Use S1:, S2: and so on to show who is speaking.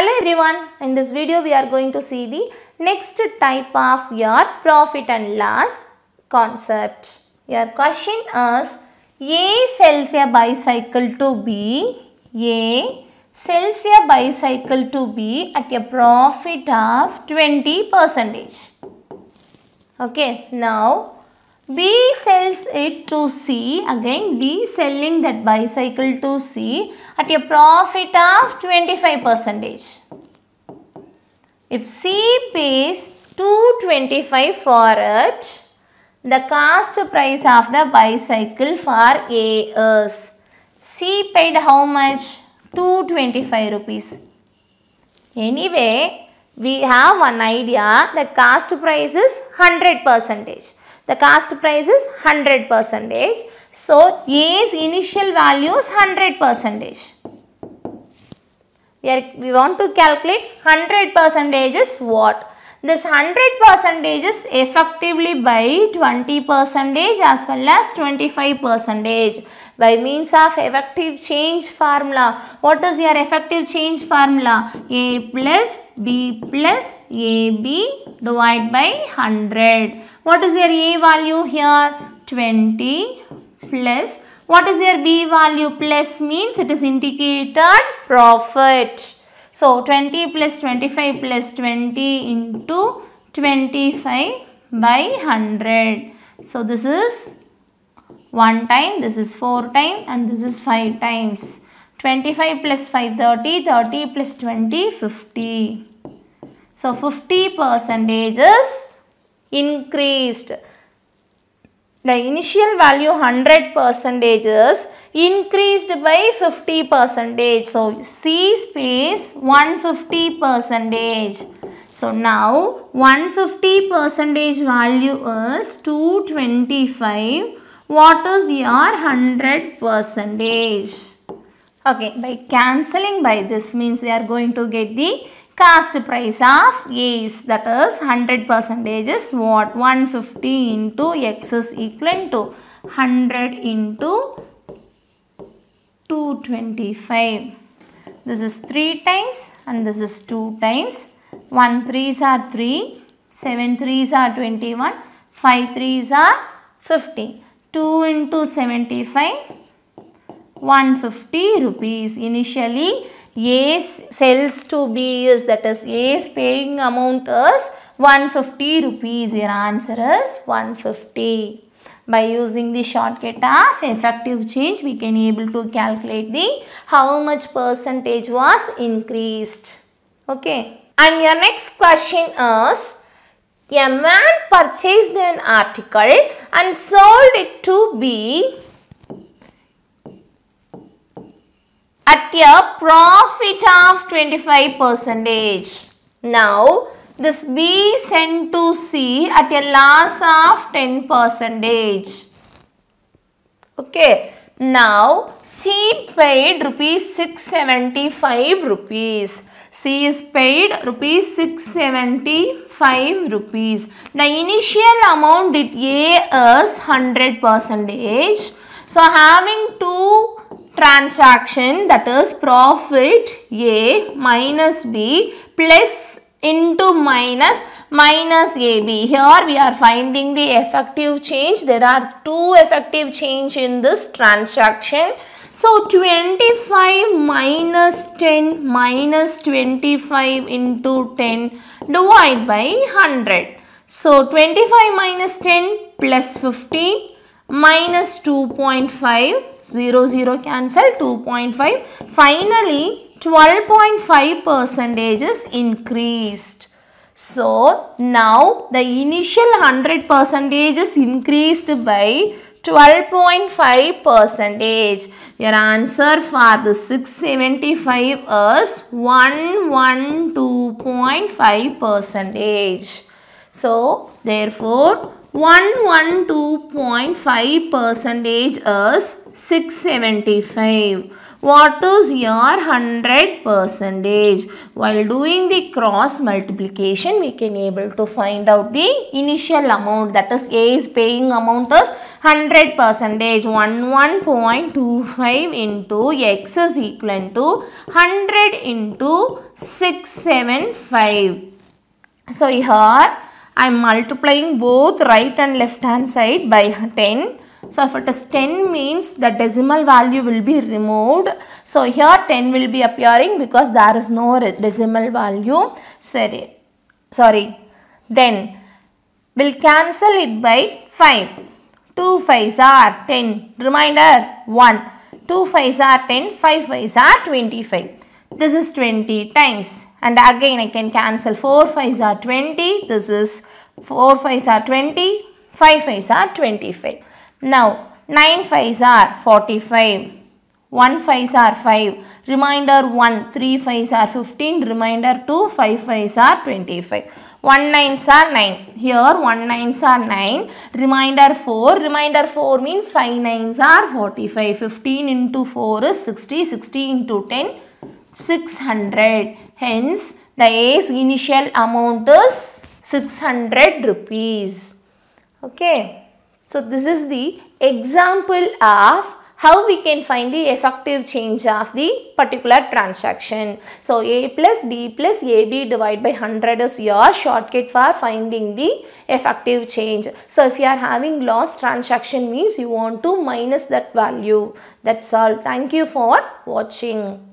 S1: Hello everyone, in this video we are going to see the next type of your profit and loss concept. Your question is A sells a bicycle to B, A sells a bicycle to B at a profit of 20 percentage. Okay, now B sells it to C. Again, B selling that bicycle to C at a profit of 25 percentage. If C pays 225 for it, the cost price of the bicycle for A is C paid how much? 225 rupees. Anyway, we have one idea the cost price is 100 percentage. The cost price is 100 percentage. So, A's initial value is 100 percentage. We, are, we want to calculate 100 percentage is what? This 100 percentage is effectively by 20 percentage as well as 25 percentage by means of effective change formula. What is your effective change formula? A plus B plus AB divided by 100. What is your A value here? 20 plus what is your B value? Plus means it is indicated profit. So 20 plus 25 plus 20 into 25 by 100. So this is 1 time, this is 4 time and this is 5 times. 25 plus 5 30, 30 plus 20 50. So 50 percentage is increased. The initial value 100 percentage is increased by 50 percentage. So C space 150 percentage. So now 150 percentage value is 225. What is your 100 percentage? Okay, by cancelling by this means we are going to get the cost price of A's that is 100 percentage is what 150 into X is equivalent to 100 into 225. This is 3 times and this is 2 times. 1 3s are 3, 7 3s are 21, 5 3s are 50. 2 into 75, 150 rupees. Initially, A sells to B is that is A's paying amount is 150 rupees. Your answer is 150. By using the shortcut of effective change, we can able to calculate the how much percentage was increased. Okay. And your next question is, a man purchased an article and sold it to B at a profit of 25 percentage. Now, this B sent to C at a loss of 10 percentage. Okay. Now, C paid rupees 675 rupees. C is paid rupees 675 rupees. The initial amount at A is 100 percentage. So, having two transaction that is profit A minus B plus into minus minus AB. Here we are finding the effective change. There are two effective change in this transaction. So 25 minus 10 minus 25 into 10 divide by 100. So 25 minus 10 plus 50 minus 2.5 0 0 cancel 2.5 finally 12.5 percentage is increased. So now the initial 100 percentage is increased by 12.5 percentage. Your answer for the 675 is 112.5 percentage. So therefore 112.5 percentage is 675. What is your 100 percentage? While doing the cross multiplication, we can able to find out the initial amount that is A is paying amount is 100 percentage 11.25 into X is equal to 100 into 675. So here I am multiplying both right and left hand side by 10. So if it is 10 means the decimal value will be removed. So here 10 will be appearing because there is no decimal value. Sorry. Sorry. Then we'll cancel it by 5. 2 5s are 10. Reminder 1. 2 5s are 10. 5 5s are 25. This is 20 times. And again I can cancel 4 5s are 20. This is 4 5s are 20. 5 5s are 25. Now 9 5s are 45. 1 5s are 5. Reminder 1. 3 5s are 15. Reminder 2. 5 5s are 25. 1 9s are 9. Here 1 9s are 9. Reminder 4. Reminder 4 means 5 9s are 45. 15 into 4 is 60. 60 into 10 600. Hence the A's initial amount is 600 rupees. Okay. So this is the example of how we can find the effective change of the particular transaction. So A plus B plus AB divided by 100 is your shortcut for finding the effective change. So if you are having loss transaction means you want to minus that value. That's all. Thank you for watching.